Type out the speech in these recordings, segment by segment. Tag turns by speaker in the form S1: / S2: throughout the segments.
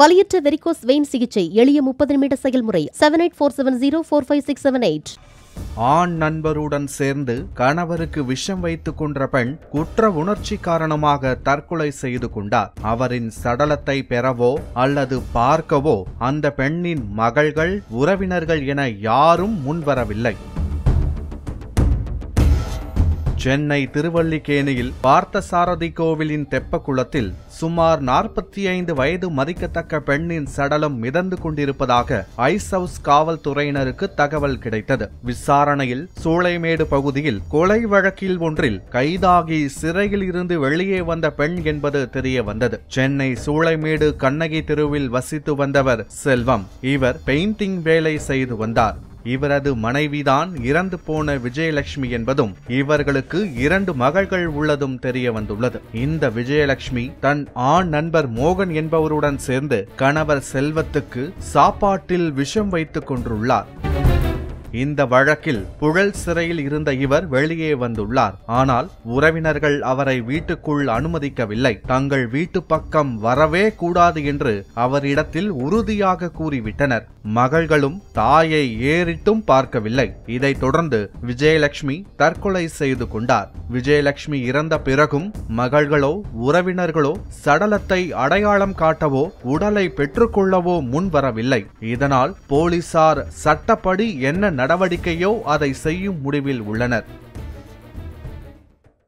S1: வலியற்ற varicose vein சிகிச்சை எளிய முப்பது நிமிட செயல்முறை seven eight four seven zero four five six seven eight
S2: ஆண் நண்பருடன் சேர்ந்து கணவருக்கு விஷம் வைத்துக் கொன்ற பெண் குற்ற உணர்ச்சி காரணமாக தற்கொலை செய்து கொண்டார். அவரின் சடலத்தை பெறவோ அல்லது பார்க்கவோ அந்த பெண்ணின் மகள்கள் உறவினர்கள் என யாரும் முன்வரவில்லை. சென்னை திருவல்லிக்கேணியில் பார்த்தசாரதி கோவிலின் தெப்பக்குளத்தில் சுமார் நாற்பத்தி ஐந்து வயது மதிக்கத்தக்க பெண்ணின் சடலம் மிதந்து கொண்டிருப்பதாக ஐஸ் ஹவுஸ் காவல்துறையினருக்கு தகவல் கிடைத்தது. விசாரணையில் சூளைமேடு பகுதியில் கொலை வழக்கில் ஒன்றில் கைதாகி சிறையில் இருந்து வெளியே வந்த பெண் என்பது தெரிய வந்தது சென்னை சூளைமேடு கண்ணகி தெருவில் வசித்து வந்தவர் செல்வம். இவர் பெயிண்டிங் வேலை செய்து வந்தார். இவரது மனைவிதான் இறந்து போன விஜயலட்சுமி என்பதும் இவர்களுக்கு இரண்டு மகள்கள் உள்ளதும் தெரிய வந்துள்ளது. இந்த விஜயலட்சுமி தன் ஆண் நண்பர் மோகன் என்பவருடன் சேர்ந்து கணவர் செல்வத்துக்கு சாப்பாட்டில் விஷம் வைத்துக் கொண்டுள்ளார். இந்த வழக்கில் புழல் சிறையில் இருந்த இவர் வெளியே வந்துள்ளார். ஆனால் உறவினர்கள் அவரை வீட்டுக்குள் அனுமதிக்கவில்லை. தங்கள் வீட்டு பக்கம் வரவே கூடாது என்று அவரிடத்தில் உறுதியாக கூறிவிட்டனர். மகள்களும் தாயை ஏறிட்டும் பார்க்கவில்லை. இதைத் தொடர்ந்து விஜயலட்சுமி தற்கொலை செய்து கொண்டார். விஜயலட்சுமி இறந்த பிறகும் மகள்களோ உறவினர்களோ சடலத்தை அடையாளம் காட்டவோ உடலை பெற்றுக்கொள்ளவோ முன்வரவில்லை. இதனால் போலீசார் சட்டப்படி என்ன நடவடிக்கையோ அதை செய்யும் முடிவில் உள்ளனர்.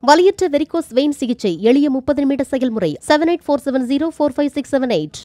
S1: வலியற்ற வெரிகோஸ் வெயின் சிகிச்சை எளிய முப்பது நிமிட செயல்முறை seven eight four seven zero four five six seven eight